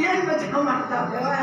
నేను కొంచెం మాట్లాడతావా